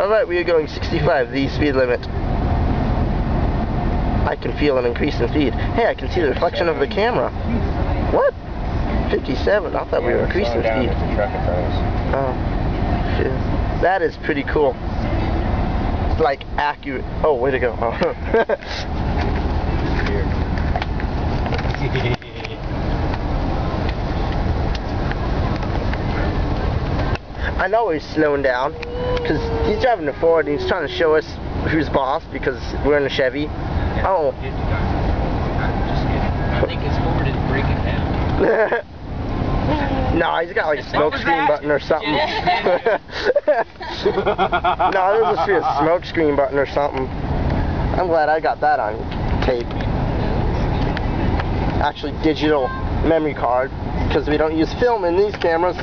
Alright, we are going 65, the speed limit. I can feel an increase in speed. Hey, I can see the reflection of the camera. What? 57. I thought we were increasing speed. with the truck in front of us. Oh. shit. That is pretty cool. Like accurate. Oh, way to go. Here. I know he's slowing down because he's driving a Ford and he's trying to show us who's boss because we're in a Chevy. Oh. I think his Ford is breaking down. no, he's got like a smoke was screen that? button or something. no, this must be a smoke screen button or something. I'm glad I got that on tape. Actually, digital memory card because we don't use film in these cameras.